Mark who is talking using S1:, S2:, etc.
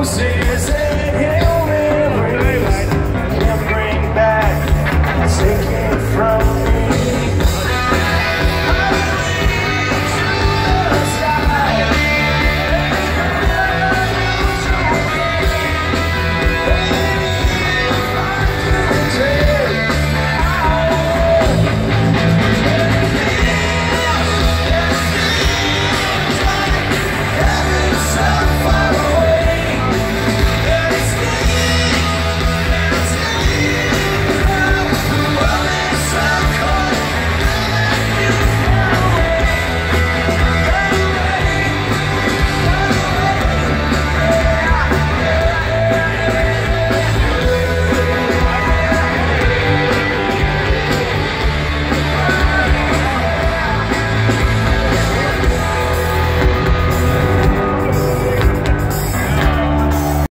S1: você